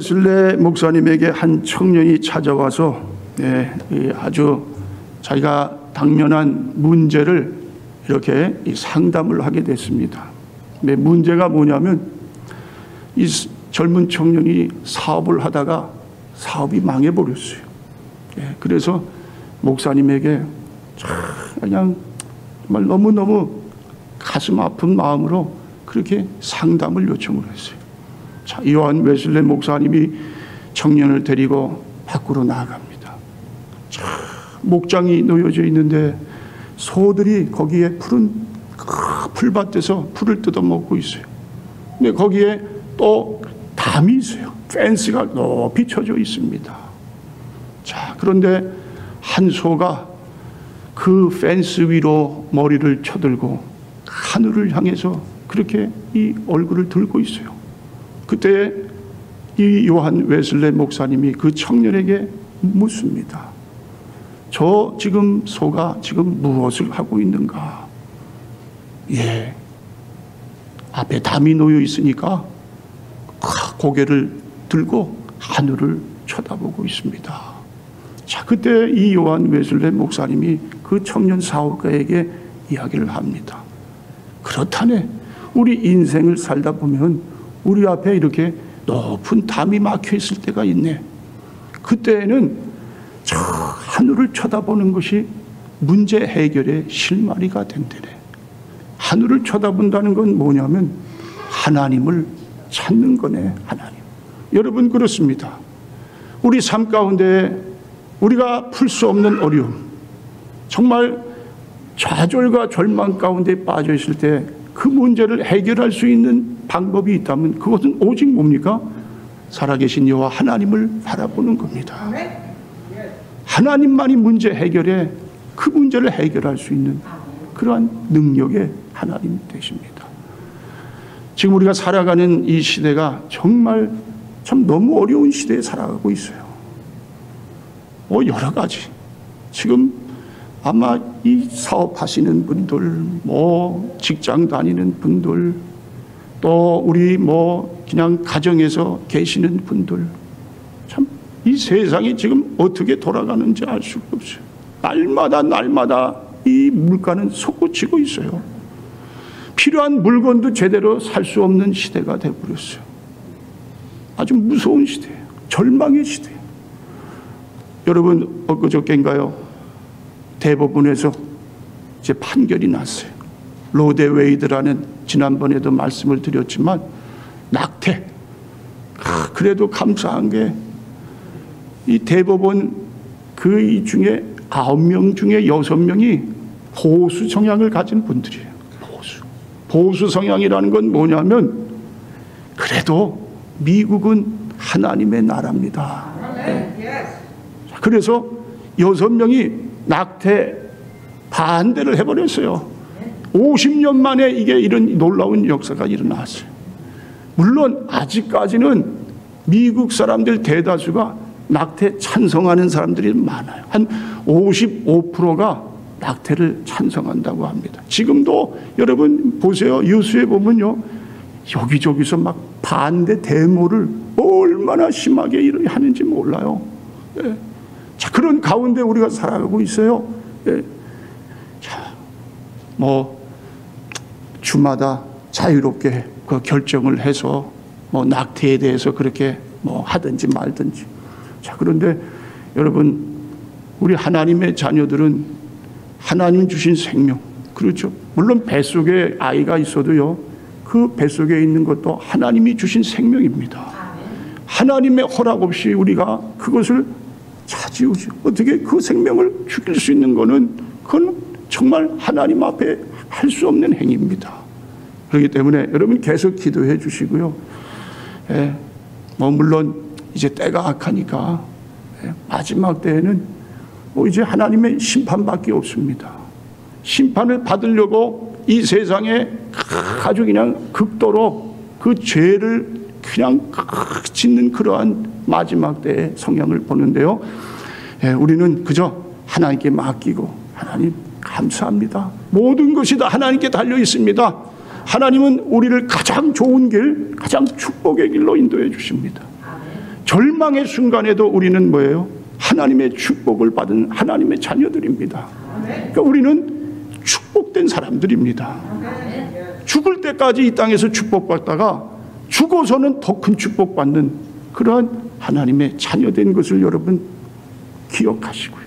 웨슬레 목사님에게 한 청년이 찾아와서 예, 아주 자기가 당면한 문제를 이렇게 상담을 하게 됐습니다. 네, 문제가 뭐냐면 이 젊은 청년이 사업을 하다가 사업이 망해버렸어요. 예, 그래서 목사님에게 그냥 정말 너무너무 가슴 아픈 마음으로 그렇게 상담을 요청을 했어요. 자, 요한 웨슬레 목사님이 청년을 데리고 밖으로 나아갑니다. 자, 목장이 놓여져 있는데 소들이 거기에 푸른 풀밭에서 풀을 뜯어먹고 있어요. 근데 거기에 또 담이 있어요. 펜스가 높이 쳐져 있습니다. 자, 그런데 한 소가 그 펜스 위로 머리를 쳐들고 하늘을 향해서 그렇게 이 얼굴을 들고 있어요. 그때 이 요한 웨슬레 목사님이 그 청년에게 묻습니다. 저 지금 소가 지금 무엇을 하고 있는가? 예. 앞에 담이 놓여 있으니까 고개를 들고 하늘을 쳐다보고 있습니다. 자, 그때 이 요한 웨슬레 목사님이 그 청년 사업가에게 이야기를 합니다. 그렇다네. 우리 인생을 살다 보면 우리 앞에 이렇게 높은 담이 막혀 있을 때가 있네. 그때는 저 하늘을 쳐다보는 것이 문제 해결의 실마리가 된대네. 하늘을 쳐다본다는 건 뭐냐면 하나님을 찾는 거네, 하나님. 여러분 그렇습니다. 우리 삶 가운데 우리가 풀 수 없는 어려움, 정말 좌절과 절망 가운데 빠져 있을 때 그 문제를 해결할 수 있는 방법이 있다면 그것은 오직 뭡니까? 살아계신 여호와 하나님을 바라보는 겁니다. 하나님만이 문제 해결에 그 문제를 해결할 수 있는 그러한 능력의 하나님 되십니다. 지금 우리가 살아가는 이 시대가 정말 참 너무 어려운 시대에 살아가고 있어요. 뭐 여러 가지. 지금 아마 이 사업하시는 분들, 뭐 직장 다니는 분들, 또 우리 뭐 그냥 가정에서 계시는 분들, 참 이 세상이 지금 어떻게 돌아가는지 알 수가 없어요. 날마다 날마다 이 물가는 솟구치고 있어요. 필요한 물건도 제대로 살 수 없는 시대가 되어버렸어요. 아주 무서운 시대예요. 절망의 시대예요. 여러분 엊그저께인가요? 대법원에서 이제 판결이 났어요. 로데 웨이드라는 지난번에도 말씀을 드렸지만 낙태. 아, 그래도 감사한 게 이 대법원 그 중에 아홉 명 중에 여섯 명이 보수 성향을 가진 분들이에요. 보수. 보수 성향이라는 건 뭐냐면 그래도 미국은 하나님의 나라입니다. 네. 그래서 여섯 명이 낙태 반대를 해버렸어요. 50년 만에 이게 이런 놀라운 역사가 일어났어요. 물론 아직까지는 미국 사람들 대다수가 낙태 찬성하는 사람들이 많아요. 한 55%가 낙태를 찬성한다고 합니다. 지금도 여러분 보세요. 뉴스에 보면요. 여기저기서 막 반대 데모를 얼마나 심하게 하는지 몰라요. 예. 자, 그런 가운데 우리가 살아가고 있어요. 예. 자, 뭐, 주마다 자유롭게 그 결정을 해서 뭐 낙태에 대해서 그렇게 뭐 하든지 말든지. 자, 그런데 여러분, 우리 하나님의 자녀들은 하나님 주신 생명, 그렇죠. 물론 뱃속에 아이가 있어도요, 그 뱃속에 있는 것도 하나님이 주신 생명입니다. 하나님의 허락 없이 우리가 그것을 차지우죠. 어떻게 그 생명을 죽일 수 있는 것은 그건 정말 하나님 앞에 할 수 없는 행위입니다. 그렇기 때문에 여러분 계속 기도해 주시고요. 예, 뭐 물론 이제 때가 악하니까 예, 마지막 때에는 뭐 이제 하나님의 심판밖에 없습니다. 심판을 받으려고 이 세상에 아주 그냥 극도로 그 죄를 그냥 짓는 그러한 마지막 때의 성향을 보는데요. 예, 우리는 그저 하나님께 맡기고 하나님 감사합니다. 모든 것이 다 하나님께 달려 있습니다. 하나님은 우리를 가장 좋은 길, 가장 축복의 길로 인도해 주십니다. 절망의 순간에도 우리는 뭐예요? 하나님의 축복을 받은 하나님의 자녀들입니다. 그러니까 우리는 축복된 사람들입니다. 죽을 때까지 이 땅에서 축복받다가 죽어서는 더 큰 축복받는 그러한 하나님의 자녀된 것을 여러분 기억하시고요.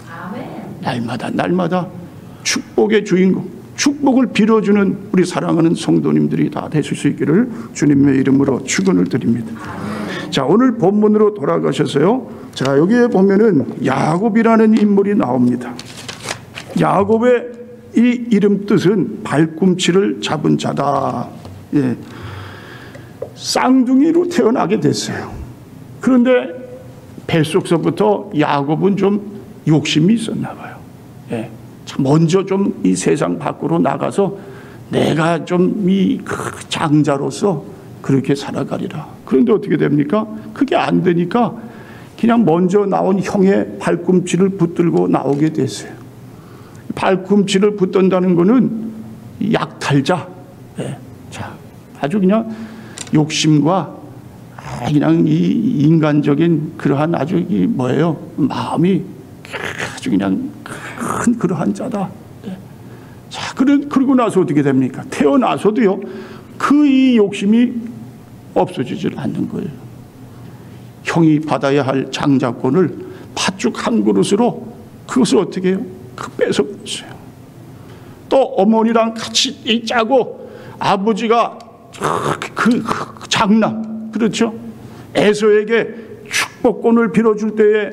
날마다 날마다 축복의 주인공, 축복을 빌어주는 우리 사랑하는 성도님들이 다 되실 수 있기를 주님의 이름으로 축원을 드립니다. 자, 오늘 본문으로 돌아가셔서요. 자, 여기에 보면은 야곱이라는 인물이 나옵니다. 야곱의 이 이름 뜻은 발꿈치를 잡은 자다. 예. 쌍둥이로 태어나게 됐어요. 그런데 뱃속서부터 야곱은 좀 욕심이 있었나 봐요. 예. 먼저 좀 이 세상 밖으로 나가서 내가 좀 이 장자로서 그렇게 살아가리라. 그런데 어떻게 됩니까? 그게 안 되니까 그냥 먼저 나온 형의 발꿈치를 붙들고 나오게 됐어요. 발꿈치를 붙든다는 것은 약탈자. 네. 자, 아주 그냥 욕심과 그냥 이 인간적인 그러한 아주 이 뭐예요? 마음이 아주 그냥 큰 그러한 자다. 네. 자, 그러고 나서 어떻게 됩니까? 태어나서도요, 그 이 욕심이 없어지질 않는 거예요. 형이 받아야 할 장자권을 팥죽 한 그릇으로 그것을 어떻게 해요? 그 뺏어버렸어요. 또 어머니랑 같이 짜고 아버지가 그, 그 장남 그렇죠? 에서에게 축복권을 빌어줄 때에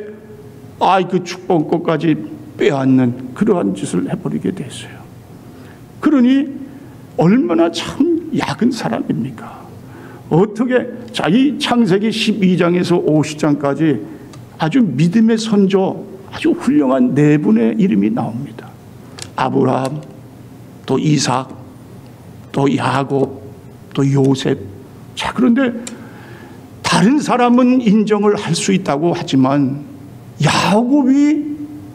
아이 그 축복권까지 빼앗는 그러한 짓을 해버리게 됐어요. 그러니 얼마나 참 약은 사람입니까? 어떻게 자기 창세기 12장에서 50장까지 아주 믿음의 선조 아주 훌륭한 네 분의 이름이 나옵니다. 아브라함, 또 이삭, 또 야곱, 또 요셉. 자, 그런데 다른 사람은 인정을 할 수 있다고 하지만 야곱이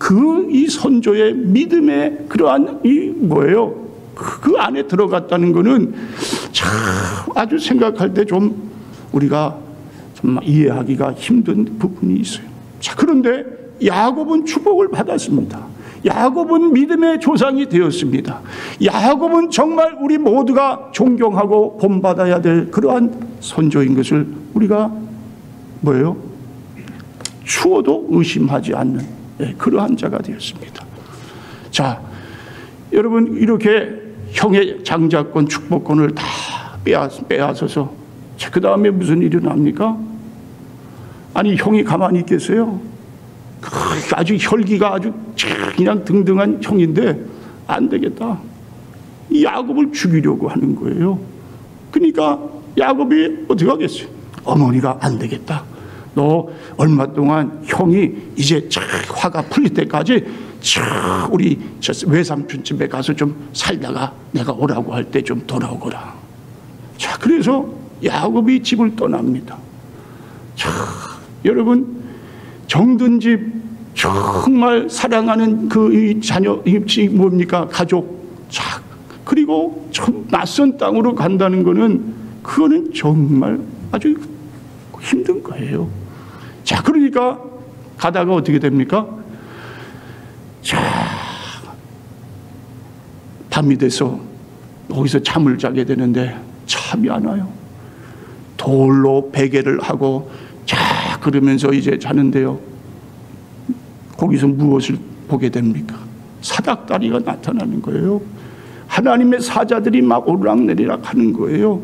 그 이 선조의 믿음의 그러한 이 뭐예요? 그 안에 들어갔다는 것은 참 아주 생각할 때 좀 우리가 좀 이해하기가 힘든 부분이 있어요. 자, 그런데 야곱은 축복을 받았습니다. 야곱은 믿음의 조상이 되었습니다. 야곱은 정말 우리 모두가 존경하고 본받아야 될 그러한 선조인 것을 우리가 뭐예요? 추워도 의심하지 않는 네, 그러한 자가 되었습니다. 자, 여러분 이렇게 형의 장자권, 축복권을 다 빼앗아서 그 다음에 무슨 일이 납니까? 아니 형이 가만히 있겠어요? 아주 혈기가 아주 그냥 등등한 형인데 안 되겠다. 야곱을 죽이려고 하는 거예요. 그러니까 야곱이 어떻게 하겠어요? 어머니가 안 되겠다. 너 얼마 동안 형이 이제 화가 풀릴 때까지 우리 외삼촌 집에 가서 좀 살다가 내가 오라고 할 때 좀 돌아오거라. 자, 그래서 야곱이 집을 떠납니다. 자, 여러분 정든 집 정말 사랑하는 그 자녀 이 뭡니까 가족 자 그리고 낯선 땅으로 간다는 것은 그거는 정말 아주 힘든 거예요. 자 그러니까 가다가 어떻게 됩니까? 자 밤이 돼서 거기서 잠을 자게 되는데 잠이 안 와요. 돌로 베개를 하고 자 그러면서 이제 자는데요. 거기서 무엇을 보게 됩니까? 사닥다리가 나타나는 거예요. 하나님의 사자들이 막 오르락내리락 하는 거예요.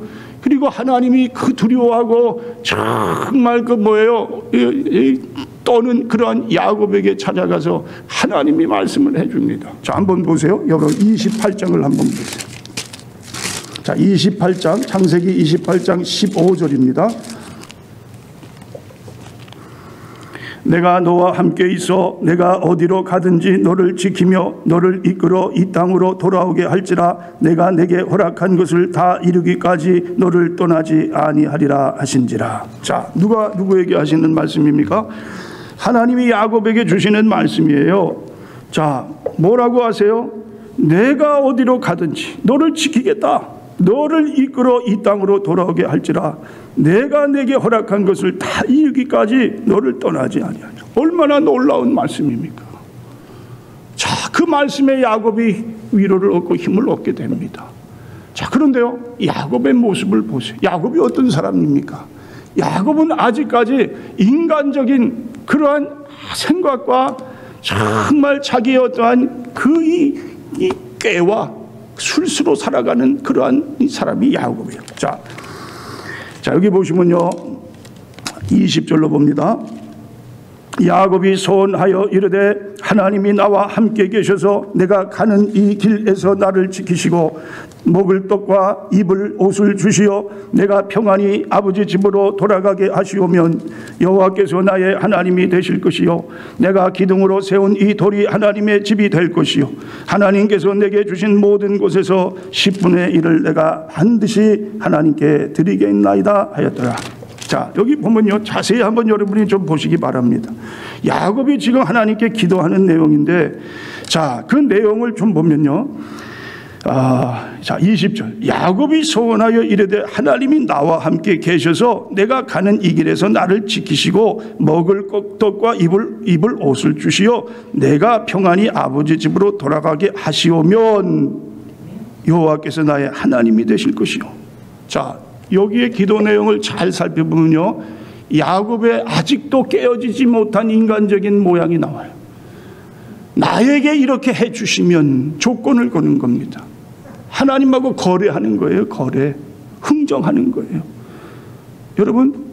그리고 하나님이 그 두려워하고 정말 그 뭐예요? 떠는 그러한 야곱에게 찾아가서 하나님이 말씀을 해줍니다. 자, 한번 보세요. 여러분 28장을 한번 보세요. 자, 28장, 창세기 28장 15절입니다. 내가 너와 함께 있어 내가 어디로 가든지 너를 지키며 너를 이끌어 이 땅으로 돌아오게 할지라 내가 내게 허락한 것을 다 이루기까지 너를 떠나지 아니하리라 하신지라. 자, 누가 누구에게 하시는 말씀입니까? 하나님이 야곱에게 주시는 말씀이에요. 자, 뭐라고 하세요? 내가 어디로 가든지 너를 지키겠다. 너를 이끌어 이 땅으로 돌아오게 할지라 내가 내게 허락한 것을 다 이루기까지 너를 떠나지 아니하리라. 얼마나 놀라운 말씀입니까? 자, 그 말씀에 야곱이 위로를 얻고 힘을 얻게 됩니다. 자, 그런데요. 야곱의 모습을 보세요. 야곱이 어떤 사람입니까? 야곱은 아직까지 인간적인 그러한 생각과 정말 자기의 어떠한 그이 이 깨와 술수로 살아가는 그러한 이 사람이 야곱이에요. 자, 자 여기 보시면요, 20절로 봅니다. 야곱이 소원하여 이르되 하나님이 나와 함께 계셔서 내가 가는 이 길에서 나를 지키시고 먹을 떡과 입을 옷을 주시어 내가 평안히 아버지 집으로 돌아가게 하시오면 여호와께서 나의 하나님이 되실 것이요 내가 기둥으로 세운 이 돌이 하나님의 집이 될 것이요 하나님께서 내게 주신 모든 곳에서 10분의 1을 내가 반드시 하나님께 드리겠나이다 하였더라. 자, 여기 보면요. 자세히 한번 여러분이 좀 보시기 바랍니다. 야곱이 지금 하나님께 기도하는 내용인데, 자, 그 내용을 좀 보면요. 아, 자, 20절. 야곱이 소원하여 이르되 하나님이 나와 함께 계셔서 내가 가는 이 길에서 나를 지키시고 먹을 떡과 입을, 입을 옷을 주시어 내가 평안히 아버지 집으로 돌아가게 하시오면 여호와께서 나의 하나님이 되실 것이요. 자, 여기에 기도 내용을 잘 살펴보면요. 야곱의 아직도 깨어지지 못한 인간적인 모양이 나와요. 나에게 이렇게 해 주시면 조건을 거는 겁니다. 하나님하고 거래하는 거예요. 거래. 흥정하는 거예요. 여러분,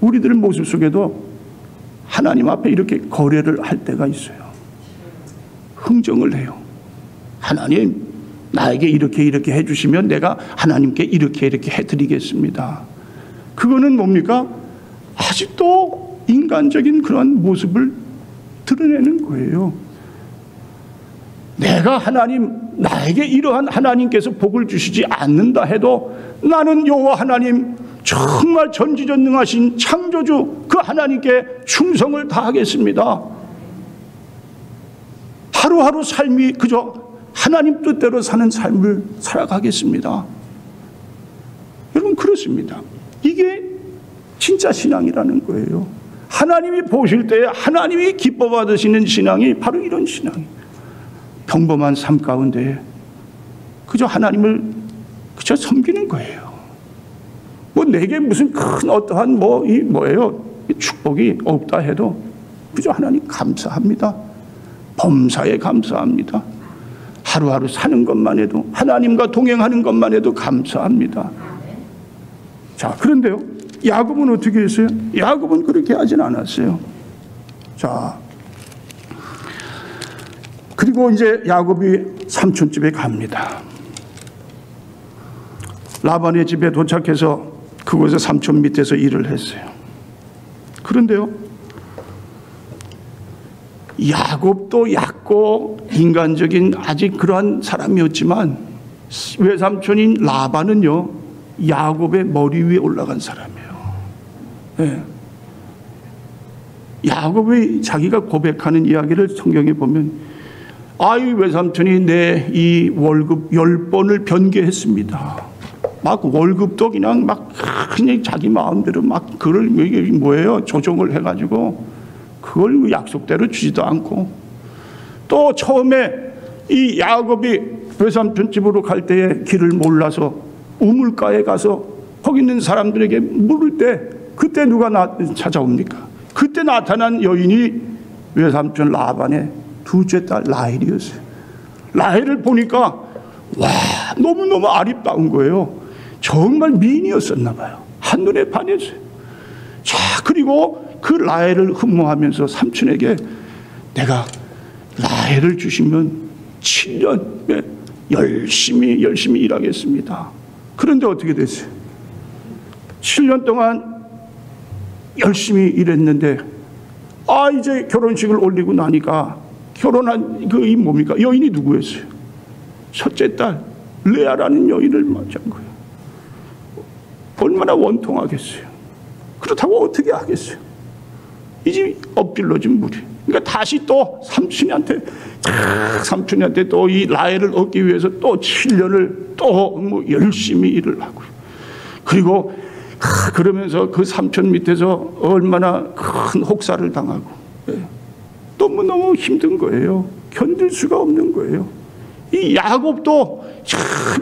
우리들 모습 속에도 하나님 앞에 이렇게 거래를 할 때가 있어요. 흥정을 해요. 하나님, 나에게 이렇게 이렇게 해주시면 내가 하나님께 이렇게 이렇게 해드리겠습니다. 그거는 뭡니까? 아직도 인간적인 그런 모습을 드러내는 거예요. 내가 하나님, 나에게 이러한 하나님께서 복을 주시지 않는다 해도 나는 여호와 하나님 정말 전지전능하신 창조주 그 하나님께 충성을 다하겠습니다. 하루하루 삶이 그저 하나님 뜻대로 사는 삶을 살아가겠습니다. 여러분 그렇습니다. 이게 진짜 신앙이라는 거예요. 하나님이 보실 때 하나님이 기뻐 받으시는 신앙이 바로 이런 신앙. 평범한 삶 가운데 그저 하나님을 그저 섬기는 거예요. 뭐 내게 무슨 큰 어떠한 뭐 이 뭐예요 축복이 없다 해도 그저 하나님 감사합니다. 범사에 감사합니다. 하루하루 사는 것만 해도 하나님과 동행하는 것만 해도 감사합니다. 자, 그런데요. 야곱은 어떻게 했어요? 야곱은 그렇게 하진 않았어요. 자. 그리고 이제 야곱이 삼촌 집에 갑니다. 라반의 집에 도착해서 그곳에 삼촌 밑에서 일을 했어요. 그런데요. 야곱도 얕고 인간적인 아직 그러한 사람이었지만 외삼촌인 라반은요 야곱의 머리 위에 올라간 사람이에요. 네. 야곱의 자기가 고백하는 이야기를 성경에 보면 아이 외삼촌이 내 이 월급 열 번을 변개했습니다. 막 월급도 그냥 막 그냥 자기 마음대로 막 그걸 뭐예요 조정을 해가지고 그걸 약속대로 주지도 않고 또 처음에 이 야곱이 외삼촌 집으로 갈 때에 길을 몰라서 우물가에 가서 거기 있는 사람들에게 물을 때 그때 누가 나, 찾아옵니까? 그때 나타난 여인이 외삼촌 라반의 둘째 딸 라헬이었어요. 라헬을 보니까 와 너무너무 아름다운 거예요. 정말 미인이었었나 봐요. 한눈에 반했어요. 자 그리고 그 라헬을 흠모하면서 삼촌에게 내가 라헬을 주시면 7년 열심히 열심히 일하겠습니다. 그런데 어떻게 됐어요? 7년 동안 열심히 일했는데 아 이제 결혼식을 올리고 나니까 결혼한 그 이 뭡니까 여인이 누구였어요? 첫째 딸 레아라는 여인을 맞은 거예요. 얼마나 원통하겠어요. 그렇다고 어떻게 하겠어요? 이제 엎질러진 물이. 그러니까 다시 또 삼촌한테 삼촌한테 또 이 라헬을 얻기 위해서 또 7년을 또 뭐 열심히 일을 하고요. 그리고 그러면서 그 삼촌 밑에서 얼마나 큰 혹사를 당하고 예. 너무너무 힘든 거예요. 견딜 수가 없는 거예요. 이 야곱도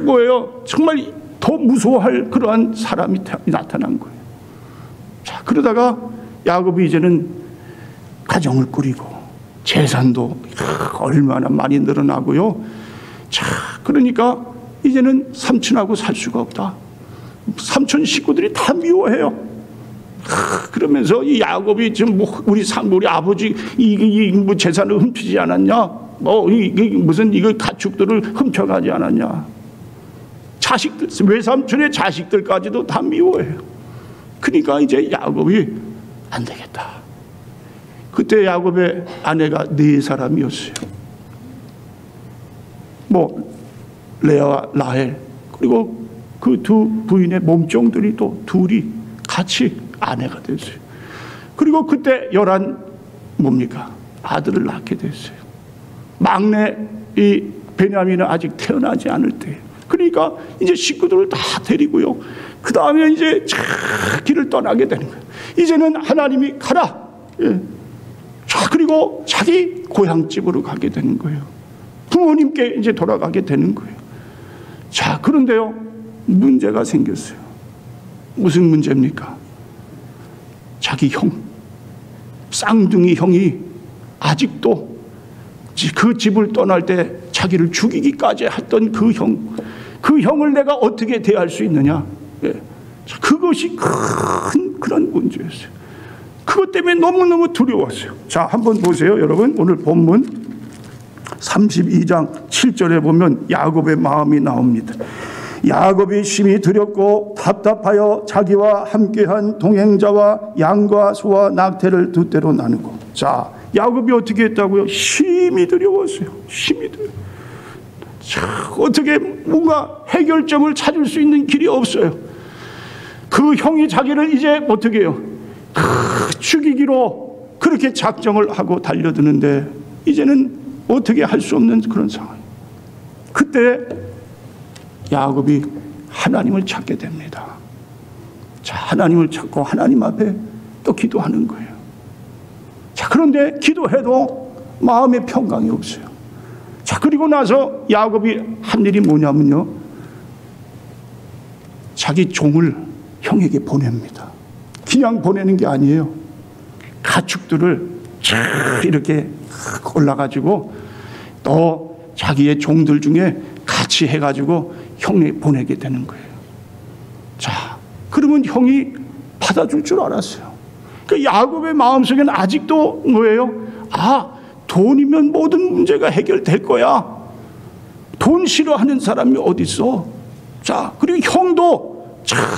뭐예요? 정말 더 무서워할 그러한 사람이 나타난 거예요. 자, 그러다가 야곱이 이제는 가정을 꾸리고 재산도 얼마나 많이 늘어나고요. 자, 그러니까 이제는 삼촌하고 살 수가 없다. 삼촌 식구들이 다 미워해요. 그러면서 이 야곱이 지금 뭐 우리 삼 우리 아버지 이뭐 재산을 훔치지 않았냐? 뭐 이, 무슨 이거 가축들을 훔쳐가지 않았냐? 자식들 외삼촌의 자식들까지도 다 미워해요. 그러니까 이제 야곱이 안 되겠다. 그때 야곱의 아내가 네 사람이었어요. 뭐 레아와 라헬 그리고 그 두 부인의 몸종들이 또 둘이 같이 아내가 됐어요. 그리고 그때 열한 뭡니까 아들을 낳게 됐어요. 막내 이 베냐민은 아직 태어나지 않을 때. 그러니까 이제 식구들을 다 데리고요. 그 다음에 이제 길을 떠나게 되는 거예요. 이제는 하나님이 가라. 예. 자 그리고 자기 고향집으로 가게 되는 거예요. 부모님께 이제 돌아가게 되는 거예요. 자 그런데요 문제가 생겼어요. 무슨 문제입니까? 자기 형, 쌍둥이 형이 아직도 그 집을 떠날 때 자기를 죽이기까지 했던 그 형, 그 형을 내가 어떻게 대할 수 있느냐? 예. 그것이 큰 그런 문제였어요. 그것 때문에 너무너무 두려웠어요. 자, 한번 보세요. 여러분, 오늘 본문 32장 7절에 보면 야곱의 마음이 나옵니다. 야곱이 심히 두렵고 답답하여 자기와 함께한 동행자와 양과 소와 낙태를 두 대로 나누고 자 야곱이 어떻게 했다고요? 심히 두려웠어요. 심히 두려. 자 어떻게 뭔가 해결점을 찾을 수 있는 길이 없어요. 그 형이 자기를 이제 어떻게 해요? 죽이기로 그렇게 작정을 하고 달려드는데 이제는 어떻게 할 수 없는 그런 상황. 그때 야곱이 하나님을 찾게 됩니다. 자, 하나님을 찾고 하나님 앞에 또 기도하는 거예요. 자, 그런데 기도해도 마음의 평강이 없어요. 자, 그리고 나서 야곱이 한 일이 뭐냐면요. 자기 종을 형에게 보냅니다. 그냥 보내는 게 아니에요. 가축들을 이렇게 올라가지고 또 자기의 종들 중에 같이 해가지고 형이 보내게 되는 거예요. 자, 그러면 형이 받아줄 줄 알았어요. 그 야곱의 마음속에는 아직도 뭐예요? 아, 돈이면 모든 문제가 해결될 거야. 돈 싫어하는 사람이 어디 있어? 자, 그리고 형도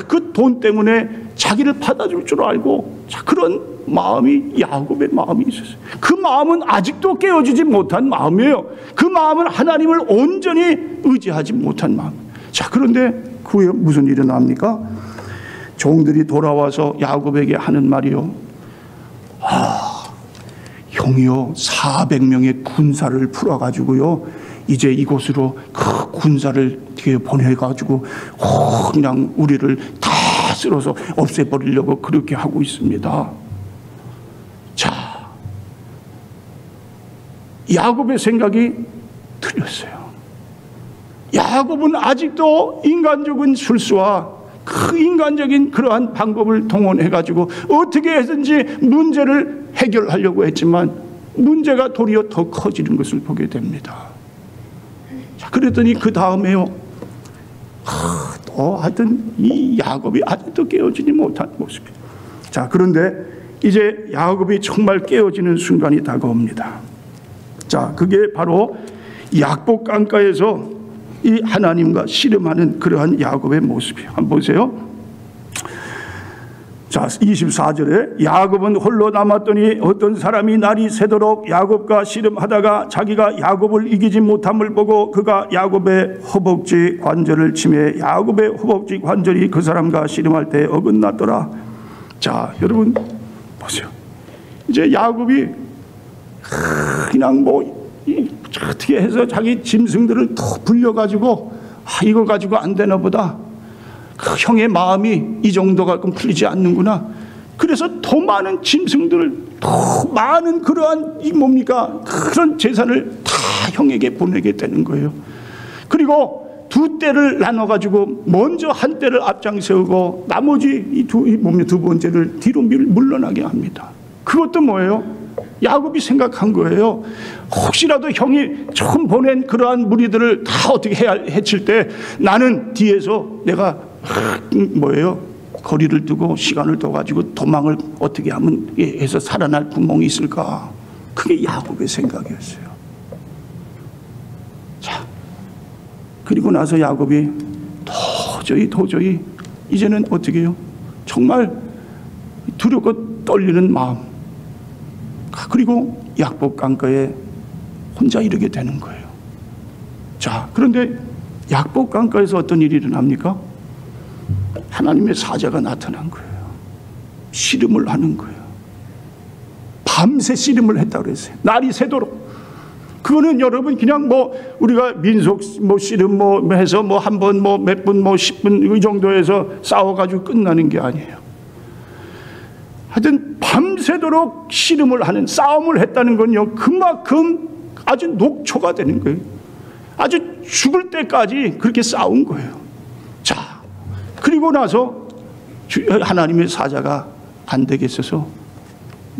그 돈 때문에 자기를 받아줄 줄 알고 자, 그런 마음이 야곱의 마음이 있었어요. 그 마음은 아직도 깨어지지 못한 마음이에요. 그 마음은 하나님을 온전히 의지하지 못한 마음. 자, 그런데 그 후에 무슨 일이 납니까? 종들이 돌아와서 야곱에게 하는 말이요. 아, 형이요. 400명의 군사를 풀어가지고요. 이제 이곳으로 그 군사를 뒤에 보내가지고 그냥 우리를 다 쓸어서 없애버리려고 그렇게 하고 있습니다. 자, 야곱의 생각이 틀렸어요. 야곱은 아직도 인간적인 술수와 그 인간적인 그러한 방법을 동원해 가지고 어떻게 해든지 문제를 해결하려고 했지만 문제가 도리어 더 커지는 것을 보게 됩니다. 자, 그랬더니 그 다음에요. 또 하여튼 이 야곱이 아직도 깨어지지 못한 모습이에요. 자, 그런데 이제 야곱이 정말 깨어지는 순간이 다가옵니다. 자, 그게 바로 약복 강가에서 이 하나님과 씨름하는 그러한 야곱의 모습이에요. 한번 보세요. 자, 24절에 야곱은 홀로 남았더니 어떤 사람이 날이 새도록 야곱과 씨름하다가 자기가 야곱을 이기지 못함을 보고 그가 야곱의 허벅지 관절을 치매 야곱의 허벅지 관절이 그 사람과 씨름할 때 어긋났더라. 자, 여러분 보세요. 이제 야곱이 그냥 뭐 어떻게 해서 자기 짐승들을 더 불려가지고 아, 이거 가지고 안 되나 보다. 그 형의 마음이 이 정도가 풀리지 않는구나. 그래서 더 많은 짐승들을 더 많은 그러한 이 뭡니까 그런 재산을 다 형에게 보내게 되는 거예요. 그리고 두 때를 나눠 가지고 먼저 한 때를 앞장 세우고 나머지 이두이두 번째를 뒤로 물러나게 합니다. 그것도 뭐예요? 야곱이 생각한 거예요. 혹시라도 형이 처음 보낸 그러한 무리들을 다 어떻게 해칠 때 나는 뒤에서 내가 뭐예요? 거리를 두고 시간을 둬 가지고 도망을 어떻게 하면 해서 살아날 구멍이 있을까? 그게 야곱의 생각이었어요. 자, 그리고 나서 야곱이 도저히 도저히 이제는 어떻게 해요? 정말 두렵고 떨리는 마음. 그리고 약복 강가에 혼자 이르게 되는 거예요. 자, 그런데 약복 강가에서 어떤 일이 일어납니까? 하나님의 사자가 나타난 거예요. 씨름을 하는 거예요. 밤새 씨름을 했다 그랬어요. 날이 새도록. 그거는 여러분 그냥 뭐 우리가 민속 뭐 씨름 뭐 해서 뭐 한 번 뭐 몇 분뭐 10분 이 정도에서 싸워가지고 끝나는 게 아니에요. 하여튼 밤새도록 씨름을 하는 싸움을 했다는 건요 그만큼 아주 녹초가 되는 거예요. 아주 죽을 때까지 그렇게 싸운 거예요. 자, 그리고 나서 하나님의 사자가 안 되겠어서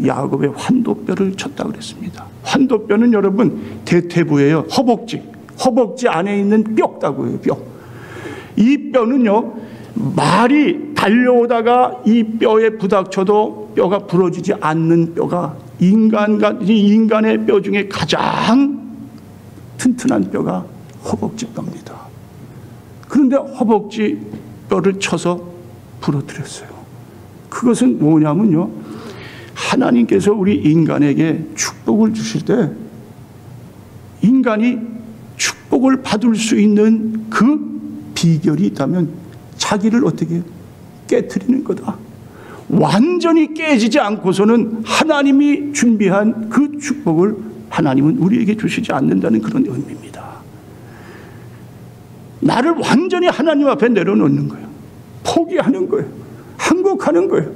야곱의 환도뼈를 쳤다 그랬습니다. 환도뼈는 여러분 대퇴부예요. 허벅지. 허벅지 안에 있는 뼈다고요. 뼈. 이 뼈는요 말이 달려오다가 이 뼈에 부닥쳐도 뼈가 부러지지 않는 뼈가 인간과 인간의 뼈 중에 가장 튼튼한 뼈가 허벅지 뼈입니다. 그런데 허벅지 뼈를 쳐서 부러뜨렸어요. 그것은 뭐냐면요. 하나님께서 우리 인간에게 축복을 주실 때 인간이 축복을 받을 수 있는 그 비결이 있다면 자기를 어떻게 깨뜨리는 거다. 완전히 깨지지 않고서는 하나님이 준비한 그 축복을 하나님은 우리에게 주시지 않는다는 그런 의미입니다. 나를 완전히 하나님 앞에 내려놓는 거예요. 포기하는 거예요. 항복하는 거예요.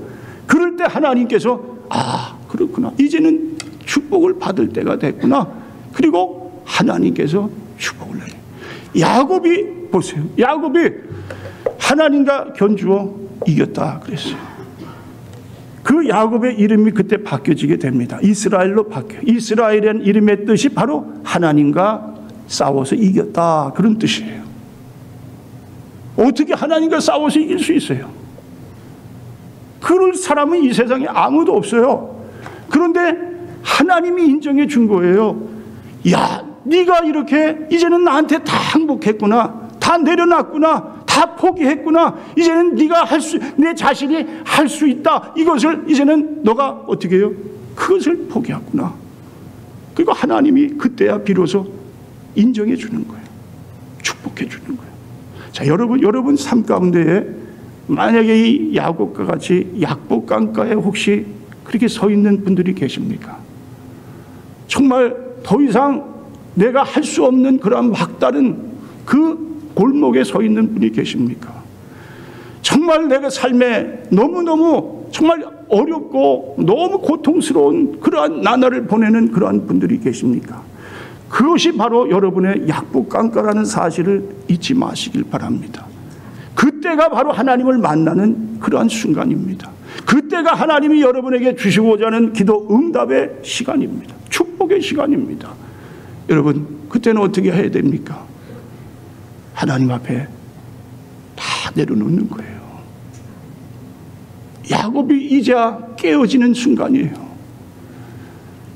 그럴 때 하나님께서 아, 그렇구나. 이제는 축복을 받을 때가 됐구나. 그리고 하나님께서 축복을 내요. 야곱이 보세요. 야곱이 하나님과 견주어 이겼다 그랬어요. 그 야곱의 이름이 그때 바뀌어지게 됩니다. 이스라엘로 바뀌어. 이스라엘이라는 이름의 뜻이 바로 하나님과 싸워서 이겼다 그런 뜻이에요. 어떻게 하나님과 싸워서 이길 수 있어요? 그럴 사람은 이 세상에 아무도 없어요. 그런데 하나님이 인정해 준 거예요. 야, 네가 이렇게 이제는 나한테 다 항복했구나. 다 내려놨구나. 다 포기했구나. 이제는 네가 할 수, 내 자신이 할 수 있다. 이것을 이제는 너가 어떻게 해요? 그것을 포기했구나. 그리고 하나님이 그때야 비로소 인정해 주는 거예요. 축복해 주는 거예요. 자, 여러분, 여러분 삶 가운데에 만약에 이 야곱과 같이 약복강가에 혹시 그렇게 서 있는 분들이 계십니까? 정말 더 이상 내가 할 수 없는 그런 막다른 그 골목에 서 있는 분이 계십니까? 정말 내가 삶에 너무너무 정말 어렵고 너무 고통스러운 그러한 나날을 보내는 그러한 분들이 계십니까? 그것이 바로 여러분의 약복강가라는 사실을 잊지 마시길 바랍니다. 그때가 바로 하나님을 만나는 그러한 순간입니다. 그때가 하나님이 여러분에게 주시고자 하는 기도 응답의 시간입니다. 축복의 시간입니다. 여러분, 그때는 어떻게 해야 됩니까? 하나님 앞에 다 내려놓는 거예요. 야곱이 이제 깨어지는 순간이에요.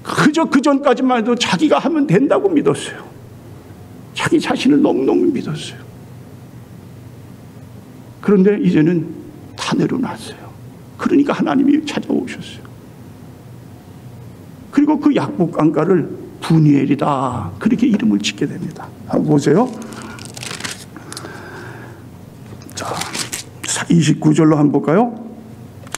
그저 그 전까지만 해도 자기가 하면 된다고 믿었어요. 자기 자신을 너무너무 믿었어요. 그런데 이제는 다 내려놨어요. 그러니까 하나님이 찾아오셨어요. 그리고 그 약복강가를 분이엘이다. 그렇게 이름을 짓게 됩니다. 한번 보세요. 자, 29절로 한번 볼까요?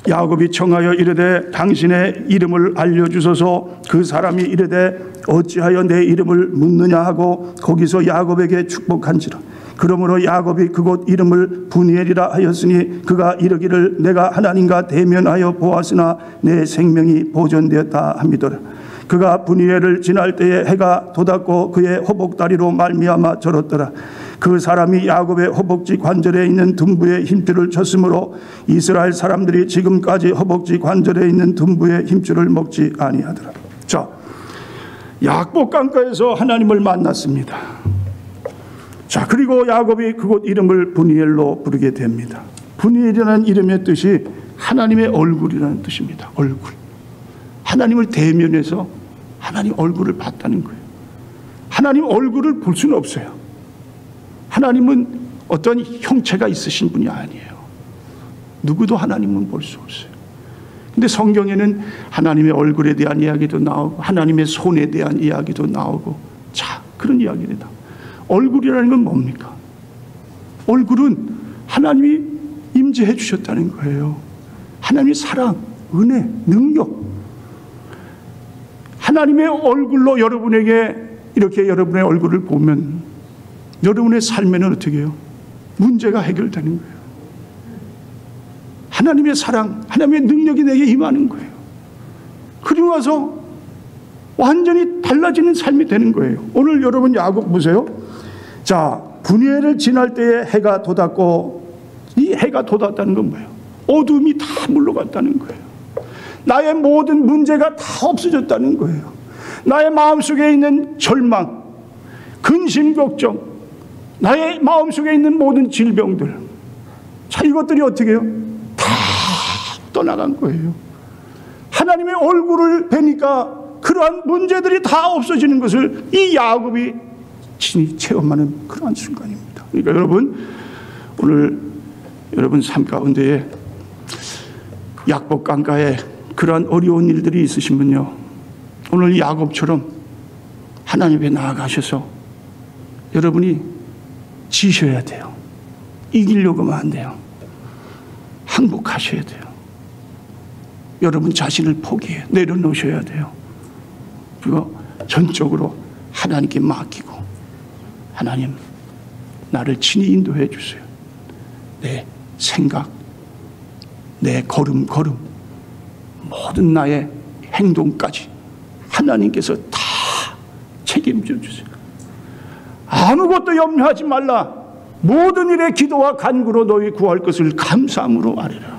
야곱이 청하여 이르되 당신의 이름을 알려주소서 그 사람이 이르되 어찌하여 내 이름을 묻느냐 하고 거기서 야곱에게 축복한지라 그러므로 야곱이 그곳 이름을 분이엘이라 하였으니 그가 이르기를 내가 하나님과 대면하여 보았으나 내 생명이 보존되었다 함이더라. 그가 분이엘을 지날 때에 해가 돋았고 그의 허복다리로 말미암아 절었더라. 그 사람이 야곱의 허벅지 관절에 있는 둔부에 힘줄을 쳤으므로 이스라엘 사람들이 지금까지 허벅지 관절에 있는 둔부의 힘줄을 먹지 아니하더라. 자, 야곱 강가에서 하나님을 만났습니다. 자, 그리고 야곱이 그곳 이름을 분이엘로 부르게 됩니다. 분이엘이라는 이름의 뜻이 하나님의 얼굴이라는 뜻입니다. 얼굴. 하나님을 대면해서 하나님 얼굴을 봤다는 거예요. 하나님 얼굴을 볼 수는 없어요. 하나님은 어떤 형체가 있으신 분이 아니에요. 누구도 하나님은 볼 수 없어요. 근데 성경에는 하나님의 얼굴에 대한 이야기도 나오고 하나님의 손에 대한 이야기도 나오고 자 그런 이야기입니다. 얼굴이라는 건 뭡니까? 얼굴은 하나님이 임재해 주셨다는 거예요. 하나님의 사랑, 은혜, 능력. 하나님의 얼굴로 여러분에게 이렇게 여러분의 얼굴을 보면 여러분의 삶에는 어떻게 해요? 문제가 해결되는 거예요. 하나님의 사랑, 하나님의 능력이 내게 임하는 거예요. 그리고 와서 완전히 달라지는 삶이 되는 거예요. 오늘 여러분 야곱 보세요. 자, 분해를 지날 때에 해가 돋았고 이 해가 돋았다는 건 뭐예요? 어둠이 다 물러갔다는 거예요. 나의 모든 문제가 다 없어졌다는 거예요. 나의 마음속에 있는 절망, 근심 걱정, 나의 마음속에 있는 모든 질병들. 자, 이것들이 어떻게 해요? 다 떠나간 거예요. 하나님의 얼굴을 뵈니까 그러한 문제들이 다 없어지는 것을 이 야곱이 친히 체험하는 그러한 순간입니다. 그러니까 여러분, 오늘 여러분 삶 가운데에 약복 강가에 그러한 어려운 일들이 있으시면요. 오늘 야곱처럼 하나님 앞에 나아가셔서 여러분이 지셔야 돼요. 이기려고 하면 안 돼요. 항복하셔야 돼요. 여러분 자신을 포기해 내려놓으셔야 돼요. 그리고 전적으로 하나님께 맡기고 하나님 나를 친히 인도해 주세요. 내 생각, 내 걸음 걸음 모든 나의 행동까지 하나님께서 다 책임져 주세요. 아무것도 염려하지 말라. 모든 일에 기도와 간구로 너희 구할 것을 감사함으로 아뢰라.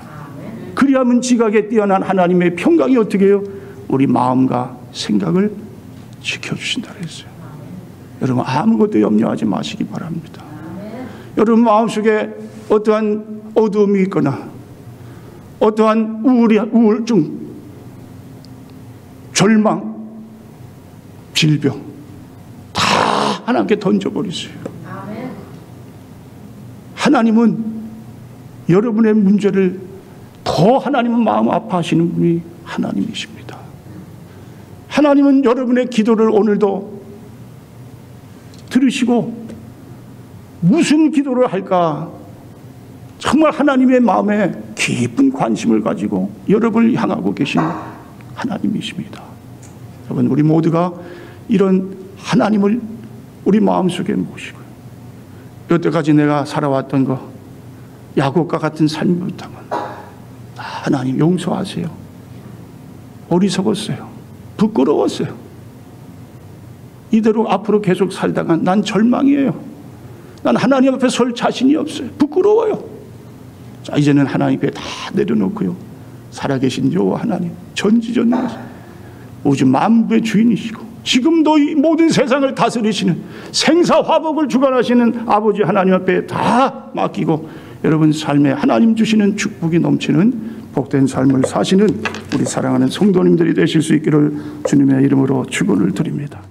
그리하면 지각에 뛰어난 하나님의 평강이 어떻게 해요? 우리 마음과 생각을 지켜주신다 그랬어요. 여러분 아무것도 염려하지 마시기 바랍니다. 여러분 마음속에 어떠한 어두움이 있거나 어떠한 우울증, 절망, 질병 다 하나님께 던져버리세요. 하나님은 여러분의 문제를 더 하나님은 마음 아파하시는 분이 하나님이십니다. 하나님은 여러분의 기도를 오늘도 들으시고 무슨 기도를 할까 정말 하나님의 마음에 깊은 관심을 가지고 여러분을 향하고 계신 하나님이십니다. 여러분 우리 모두가 이런 하나님을 우리 마음속에 모시고 여태까지 내가 살아왔던 거 야곱과 같은 삶이었다면 하나님 용서하세요. 어리석었어요. 부끄러웠어요. 이대로 앞으로 계속 살다가 난 절망이에요. 난 하나님 앞에 설 자신이 없어요. 부끄러워요. 자, 이제는 하나님 앞에 다 내려놓고요. 살아계신 여호와 하나님, 전지전능하신 우주 만부의 주인이시고 지금도 이 모든 세상을 다스리시는 생사화복을 주관하시는 아버지 하나님 앞에 다 맡기고 여러분 삶에 하나님 주시는 축복이 넘치는 복된 삶을 사시는 우리 사랑하는 성도님들이 되실 수 있기를 주님의 이름으로 축원을 드립니다.